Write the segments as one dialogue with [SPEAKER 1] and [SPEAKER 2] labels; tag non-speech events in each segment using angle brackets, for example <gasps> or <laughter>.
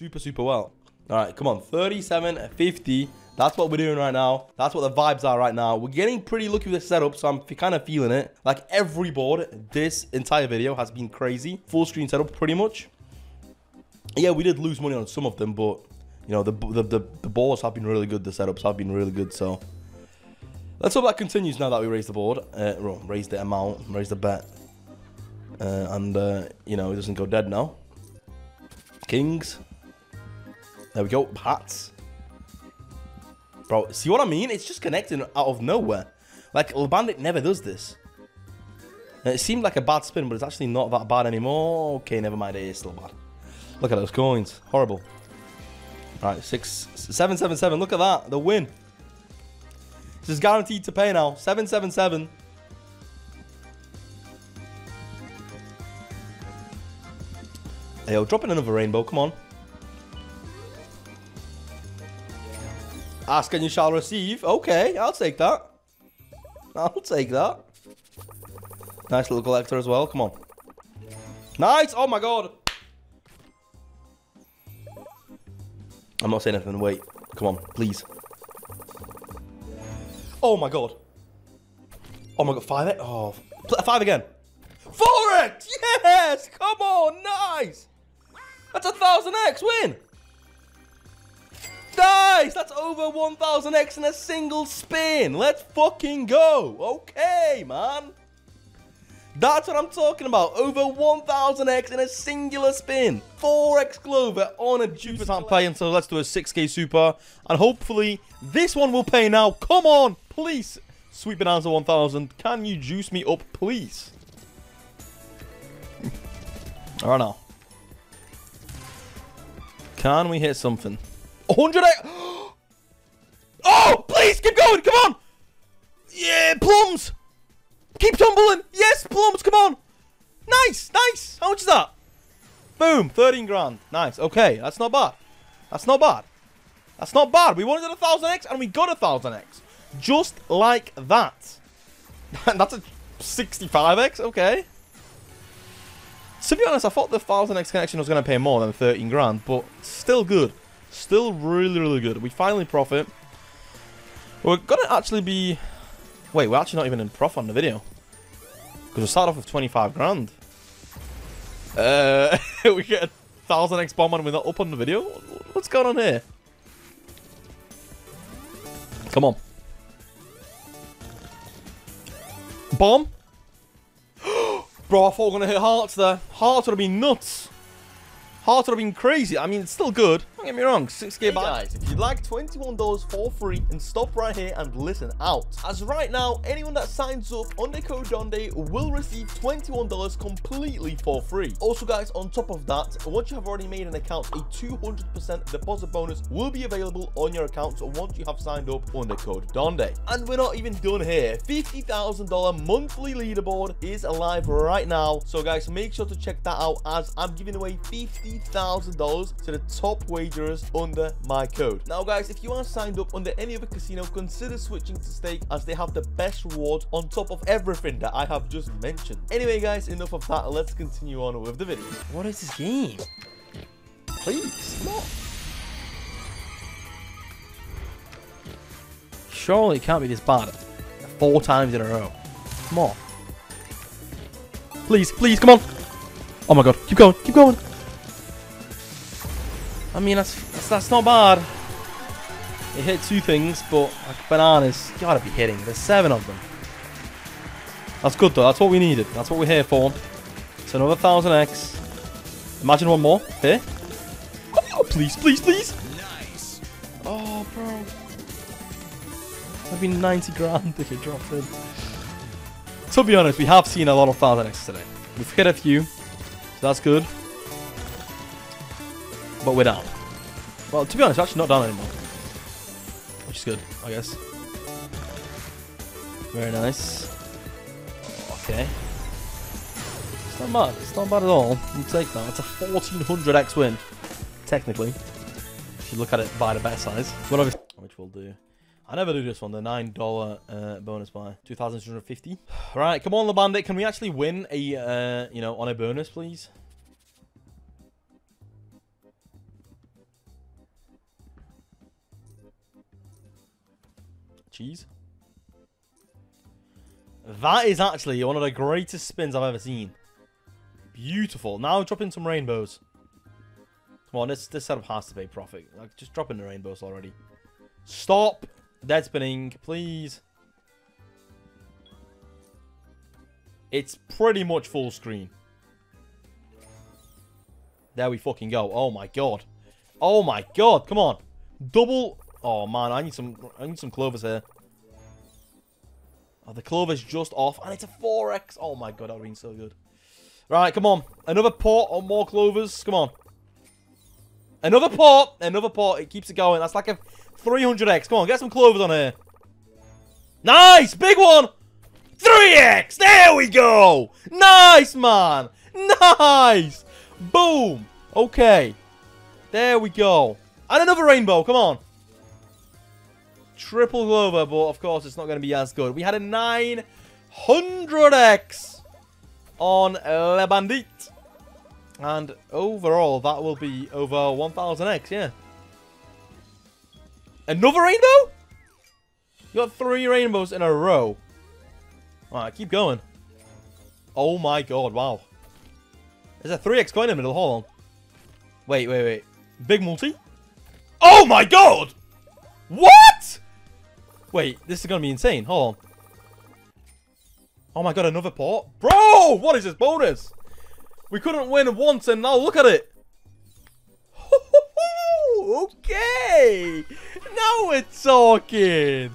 [SPEAKER 1] super, super well. All right, come on. 37, 50. That's what we're doing right now. That's what the vibes are right now. We're getting pretty lucky with the setup, so I'm kind of feeling it. Like every board, this entire video has been crazy. Full screen setup, pretty much. Yeah, we did lose money on some of them, but you know the the the, the balls have been really good. The setups have been really good. So let's hope that continues now that we raised the board, uh, well, raised the amount, raised the bet, uh, and uh, you know it doesn't go dead now. Kings. There we go. Hats. Bro, see what I mean? It's just connecting out of nowhere. Like, Le Bandit never does this. It seemed like a bad spin, but it's actually not that bad anymore. Okay, never mind. It is still bad. Look at those coins. Horrible. All right, six, seven, seven, seven. Look at that. The win. This is guaranteed to pay now. Seven, seven, seven. Yo, drop in another rainbow. Come on. Ask and you shall receive. Okay, I'll take that. I'll take that. Nice little collector as well. Come on. Nice. Oh my god. I'm not saying anything. Wait. Come on, please. Oh my god. Oh my god. Five. Eh, oh, uh, five again. Four X. Yes. Come on. Nice. That's a thousand X win. Nice! That's over 1000x in a single spin. Let's fucking go. Okay, man. That's what I'm talking about. Over 1000x in a singular spin. 4x Clover on a Jupiter. aren't paying, so let's do a 6k super. And hopefully, this one will pay now. Come on, please. Sweet Bonanza 1000. Can you juice me up, please? <laughs> All right now. Can we hit something? 100 Oh, please, keep going. Come on. Yeah, plums. Keep tumbling. Yes, plums. Come on. Nice, nice. How much is that? Boom, 13 grand. Nice. Okay, that's not bad. That's not bad. That's not bad. We wanted a 1000x and we got a 1000x. Just like that. <laughs> that's a 65x. Okay. To be honest, I thought the 1000x connection was going to pay more than 13 grand, but still good. Still really, really good. We finally profit. We're going to actually be... Wait, we're actually not even in profit on the video. Because we start off with 25 grand. Uh, <laughs> we get a 1000x bomb and we're not up on the video? What's going on here? Come on. Bomb? <gasps> Bro, I thought we were going to hit hearts there. Hearts would have been nuts. Hearts would have been crazy. I mean, it's still good. Don't get me wrong. 6k hey guys, if you'd like $21 for free, and stop right here and listen out. As right now, anyone that signs up on the code Donde will receive $21 completely for free. Also guys, on top of that, once you have already made an account, a 200% deposit bonus will be available on your account once you have signed up on the code Donde. And we're not even done here. $50,000 monthly leaderboard is alive right now. So guys, make sure to check that out as I'm giving away 50 $50,000 to the top under my code. Now guys, if you are signed up under any other casino, consider switching to Stake as they have the best rewards on top of everything that I have just mentioned. Anyway guys, enough of that, let's continue on with the video. What is this game? Please, come on. Surely it can't be this bad. Four times in a row. Come on. Please, please, come on. Oh my god, keep going, keep going. I mean, that's, that's, not bad. It hit two things, but like bananas, you gotta be hitting. There's seven of them. That's good though. That's what we needed. That's what we're here for. It's another thousand X. Imagine one more. Here. Oh, please, please, please. Nice. Oh, bro. That'd be 90 grand if it dropped in. To be honest, we have seen a lot of thousand X today. We've hit a few, so that's good. But we're down. Well, to be honest, actually not down anymore. Which is good, I guess. Very nice. Okay. It's not bad. It's not bad at all. We'll take that. It's a 1400x win. Technically. If you look at it by the bet size. Which we'll do. I never do this one, the $9 uh, bonus buy. 2,250. <sighs> Right, come on, the bandit. Can we actually win a, uh, you know, on a bonus, please? Cheese. That is actually one of the greatest spins I've ever seen. Beautiful. Now drop in some rainbows. Come on, this, this setup has to pay profit. Like, just dropping the rainbows already. Stop dead spinning, please. It's pretty much full screen. There we fucking go. Oh my god. Oh my god, come on. Double. Oh man, I need some I need some clovers here. Oh, the clover's just off, and it's a 4x. Oh my god, that would been so good. Right, come on. Another port or more clovers. Come on. Another port. Another port. It keeps it going. That's like a 300x. Come on, get some clovers on here. Nice! Big one! 3x! There we go! Nice, man! Nice! Boom! Okay. There we go. And another rainbow. Come on. Triple Clover, but of course it's not going to be as good. We had a 900x on Le Bandit. And overall, that will be over 1000x, yeah. Another rainbow? You got three rainbows in a row. Alright, keep going. Oh my god, wow. There's a 3x coin in the middle, hold on. Wait, wait, wait. Big multi? Oh my god! What? Wait, this is going to be insane. Hold on. Oh my god, another port? Bro, what is this bonus? We couldn't win once and now look at it. <laughs> okay. Now we're talking.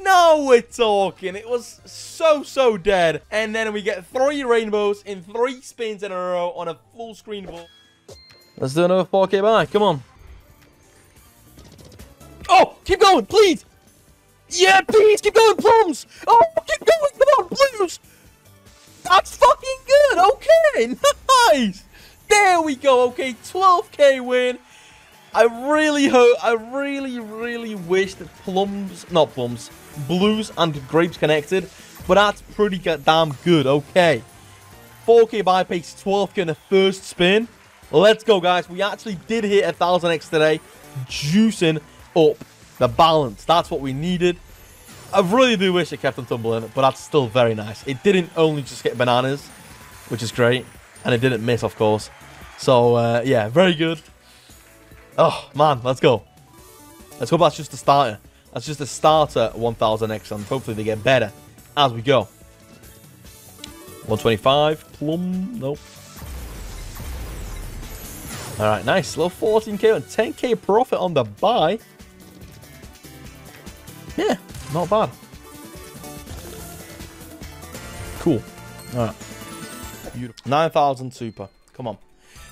[SPEAKER 1] Now we're talking. It was so, so dead. And then we get three rainbows in three spins in a row on a full screen ball. Let's do another 4K buy. Come on. Oh, keep going, please. Yeah, please, keep going, plums. Oh, keep going, come on, blues. That's fucking good. Okay, <laughs> nice. There we go. Okay, 12k win. I really hope, I really, really wish that plums, not plums, blues and grapes connected. But that's pretty damn good. Okay. 4k buy pace, 12k in the first spin. Let's go, guys. We actually did hit a 1000x today. Juicing up the balance. That's what we needed. I really do wish it kept on tumbling, but that's still very nice. It didn't only just hit bananas, which is great. And it didn't miss, of course. So, uh, yeah, very good. Oh, man, let's go. Let's hope that's just the starter. That's just the starter 1000x, and hopefully they get better as we go. 125, plum, nope. Alright, nice. Little 14k and 10k profit on the buy. Not bad. Cool. Alright. Beautiful. 9,000 super. Come on.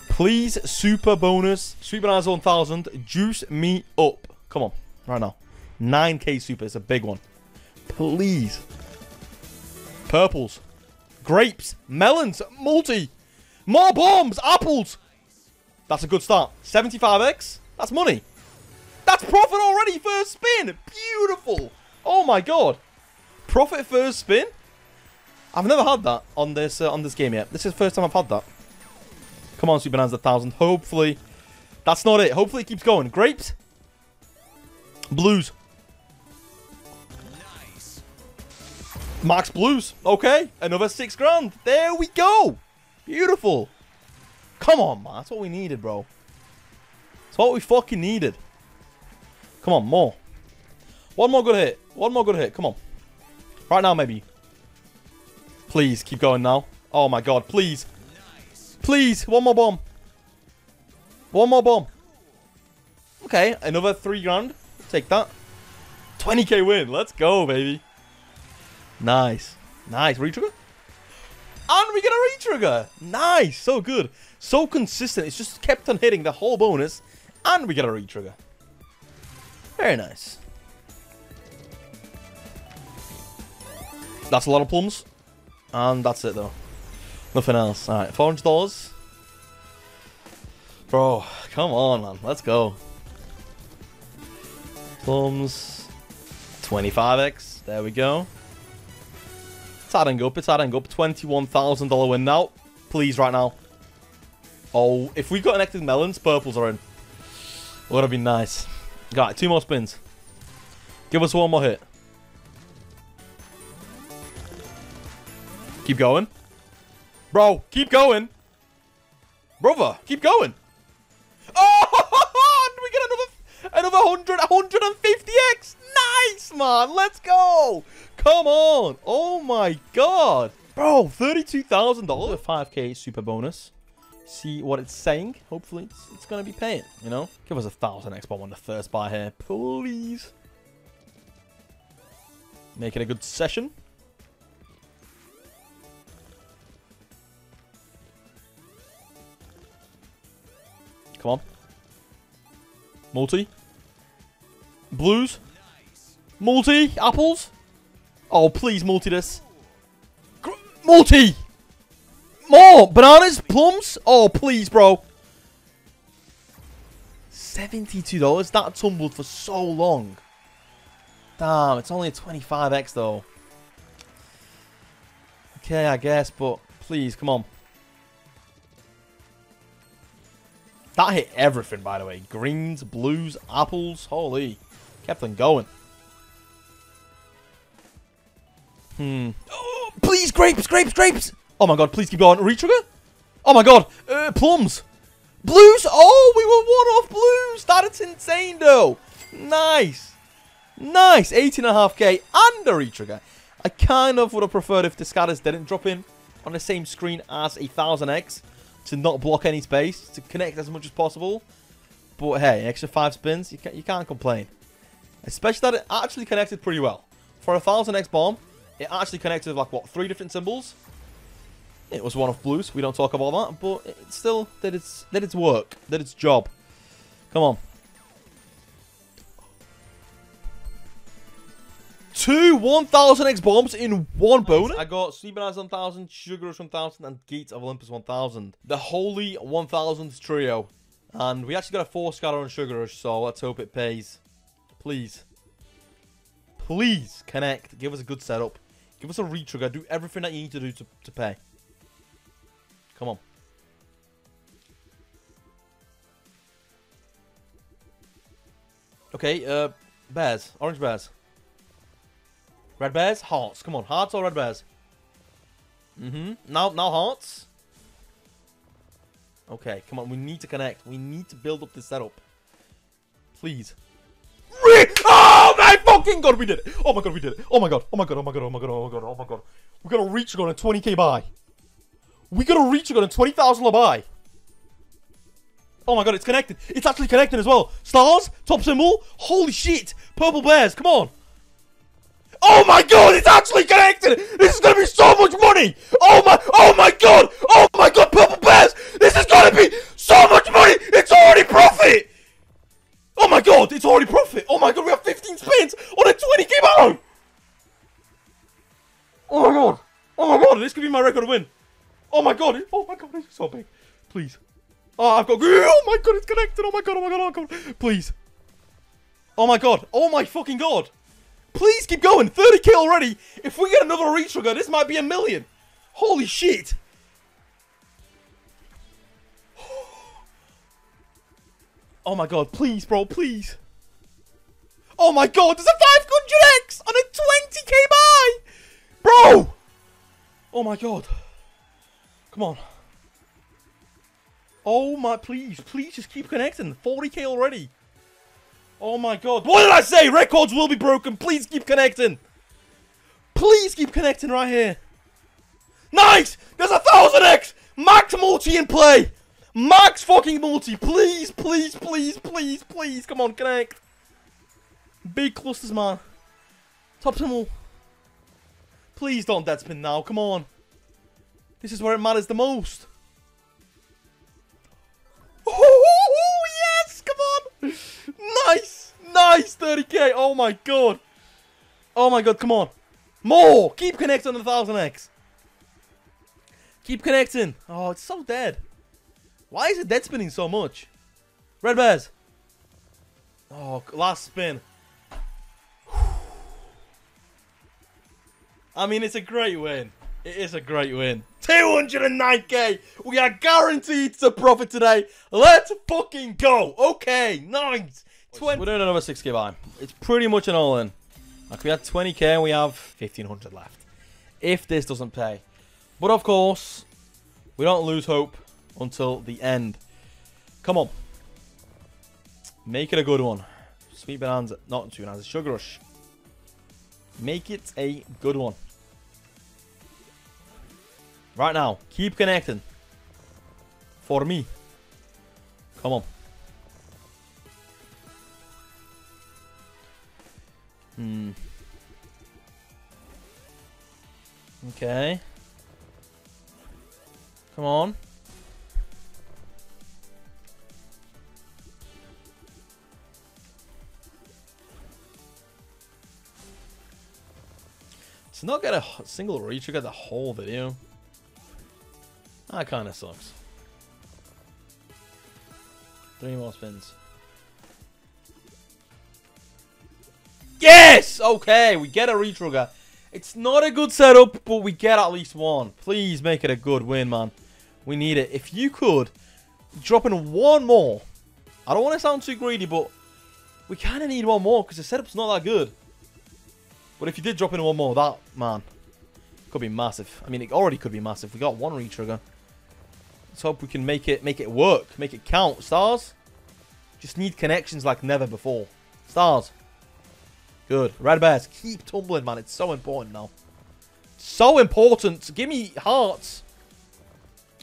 [SPEAKER 1] Please, super bonus. Sweet Bonanza 1000. Juice me up. Come on. Right now. 9k super. It's a big one. Please. Purples. Grapes. Melons. Multi. More bombs. Apples. That's a good start. 75x? That's money. That's profit already first spin. Beautiful. Oh my god. Profit first spin? I've never had that on this uh, on this game yet. This is the first time I've had that. Come on, Sweet Bonanza 1000. Hopefully. That's not it. Hopefully it keeps going. Grapes. Blues. Nice. Max Blues. Okay. Another six grand. There we go. Beautiful. Come on, man. That's what we needed, bro. That's what we fucking needed. Come on, more. One more good hit. One more good hit. Come on. Right now, maybe. Please, keep going now. Oh, my God. Please. Please. One more bomb. One more bomb. Okay, another three grand. Take that. 20k win. Let's go, baby. Nice. Nice. Retrigger? And we get a retrigger. Nice. So good. So consistent. It's just kept on hitting the whole bonus. And we get a retrigger. Very nice. That's a lot of plums. And that's it, though. Nothing else. Alright, $400. Bro, come on, man. Let's go. Plums. 25x. There we go. It's adding up. It's adding up. $21,000 win now. Please, right now. Oh, if we got an connected melons, purples are in. Would have been nice. Got two more spins. Give us one more hit. Keep going. Bro, keep going. Brother, keep going. <laughs> Oh, we get another another 100, 150x. Nice, man. Let's go. Come on. Oh, my God. Bro, $32,000. 5k super bonus. See what it's saying. Hopefully, it's, it's going to be paying, you know? Give us a 1,000 X bomb on the first buy here, please. Make it a good session. Come on. Multi. Blues. Multi. Apples. Oh, please multi this. multi! More! Bananas? Plums? Oh, please, bro. $72? That tumbled for so long. Damn, it's only a 25x, though. Okay, I guess, but please, come on. That hit everything, by the way. Greens, blues, apples. Holy. Kept them going. Hmm. Oh, <gasps> please, grapes, grapes, grapes. Oh my god, please keep going. Retrigger? Oh my god. Uh, plums. Blues. Oh, we were one off blues. That's insane, though. Nice. Nice. 18.5k and a retrigger. I kind of would have preferred if the scatters didn't drop in on the same screen as a 1000x to not block any space, to connect as much as possible. But hey, extra five spins, you can't, you can't complain. Especially that it actually connected pretty well. For a 1000x bomb, it actually connected with like, what, three different symbols? It was one of blues, we don't talk about that, but it still did its, did its work, did its job. Come on. Two 1000x bombs in one bonus. I got Bonanza 1000, Sugar Rush 1000, and Gates of Olympus 1000. The Holy 1000 trio. And we actually got a 4 scatter on Sugar Rush, so let's hope it pays. Please. Please connect. Give us a good setup. Give us a retrigger. Do everything that you need to do to, to pay. Come on. Okay, uh, bears. Orange bears. Red bears? Hearts. Come on, hearts or red bears? Mm-hmm. Now, now hearts. Okay, come on. We need to connect. We need to build up this setup. Please. Oh my fucking god, we did it! Oh my god, we did it! Oh my god! Oh my god! Oh my god! Oh my god! Oh my god! Oh my god! We got a reach on a 20k buy. We got a reach on a 20,000 buy. Oh my god, it's connected. It's actually connected as well. Stars, top symbol. Holy shit! Purple bears, come on. Oh my god, it's actually connected! This is gonna be so much money! Oh my, oh my god! Oh my god, purple bears! This is gonna be so much money! It's already profit! Oh my god, it's already profit! Oh my god, we have 15 spins on a 20k barrel! Oh my god! Oh my god, this could be my record win! Oh my god, oh my god, it's so big. Please. Oh, I've got, oh my god, it's connected! Oh my god, oh my god, oh my god, please. Oh my god, oh my fucking god! Please keep going. 30k already. If we get another retrigger, this might be a million. Holy shit. <gasps> Oh my god, please, bro, please. Oh my god, there's a 500x on a 20k buy! Bro! Oh my god. Come on. Oh my, please, please just keep connecting. 40k already. Oh my god. What did I say? Records will be broken. Please keep connecting. Please keep connecting right here. Nice! There's a thousand X! Max multi in play! Max fucking multi! Please, please, please, please, please. Come on, connect. Big clusters, man. Top all. Please don't deadspin now. Come on. This is where it matters the most. <laughs> Oh, yes! Come on! <laughs> Nice! Nice! 30k! Oh my god! Oh my god, come on. More! Keep connecting on the 1000x. Keep connecting. Oh, it's so dead. Why is it dead spinning so much? Red bears. Oh, last spin. <sighs> I mean, it's a great win. It is a great win. 209k. We are guaranteed to profit today. Let's fucking go. Okay, nice. 20. We're doing another 6k buy. It's pretty much an all-in. Like we had 20k and we have 1500 left. If this doesn't pay. But of course, we don't lose hope until the end. Come on. Make it a good one. Sweet Bonanza, not Sweet Bonanza, Sugar Rush. Make it a good one. Right now, keep connecting. For me. Come on. Hmm. Okay. Come on. To not get a single reach, you got the whole video. That kind of sucks. Three more spins. Yes! Okay, we get a retrigger. It's not a good setup, but we get at least one. Please make it a good win, man. We need it. If you could drop in one more. I don't want to sound too greedy, but we kind of need one more because the setup's not that good. But if you did drop in one more, that, man, could be massive. I mean, it already could be massive. We got one retrigger. Let's hope we can make it make it work. Make it count. Stars? Just need connections like never before. Stars. Good. Red Bears, keep tumbling, man. It's so important now. So important. Give me hearts.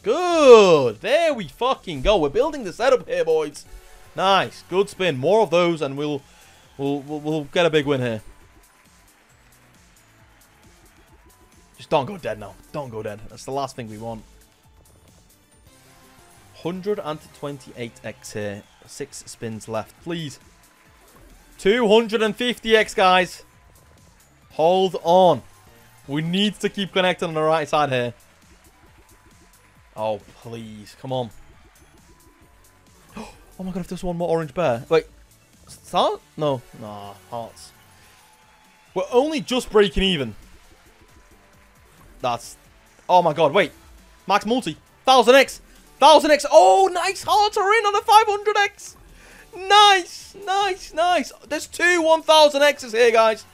[SPEAKER 1] Good. There we fucking go. We're building the setup here, boys. Nice. Good spin. More of those, and we'll we'll we'll, we'll get a big win here. Just don't go dead now. Don't go dead. That's the last thing we want. 128x here. Six spins left. Please. 250x, guys. Hold on. We need to keep connecting on the right side here. Oh, please. Come on. <gasps> Oh my god, if there's one more orange bear. Wait. Start? No. Nah, hearts. We're only just breaking even. That's... Oh my god, wait. Max multi. 1000x. 1000x. Oh, nice hearts are in on the 500x. Nice, nice, nice. There's two 1000Xs here, guys.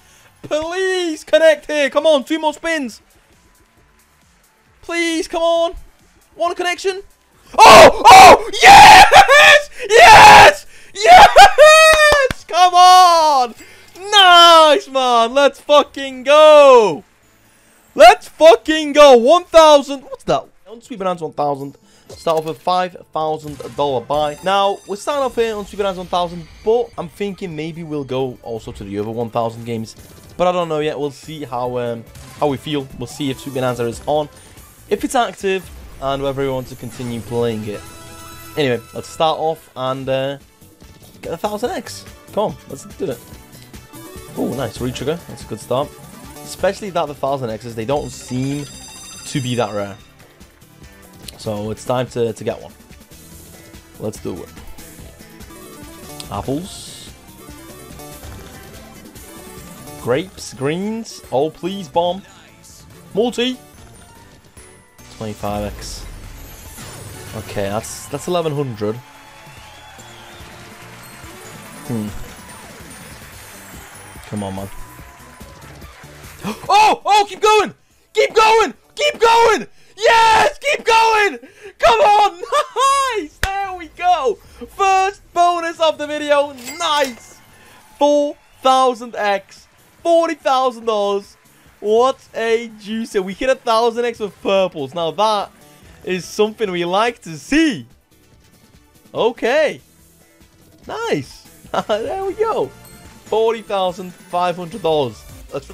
[SPEAKER 1] Please connect here. Come on, two more spins. Please, come on. One connection. Oh, oh, yes, yes, yes. Come on. Nice, man. Let's fucking go. Let's fucking go. 1,000. What's that? Unsweet Bonanza 1,000. Start off with $5,000 buy. Now, we're starting off here on Super Nice 1000, but I'm thinking maybe we'll go also to the other 1000 games. But I don't know yet. We'll see how um, how we feel. We'll see if Sweet Bonanza is on, if it's active, and whether we want to continue playing it. Anyway, let's start off and uh, get a 1000x. Come on, let's do it. Oh, nice. Retrigger. That's a good start. Especially that the 1000x's, they don't seem to be that rare. So it's time to, to get one. Let's do it. Apples. Grapes, greens. Oh, please, bomb. Multi. 25x. Okay, that's that's 1100. Hmm. Come on, man. <gasps> Oh! Oh, keep going! Keep going! Keep going! Yes! Keep going! Come on! <laughs> Nice! There we go! First bonus of the video. Nice! 4,000x. $40,000. What a juicer. We hit a 1,000x with purples. Now that is something we like to see. Okay. Nice. <laughs> there we go. $40,500. That's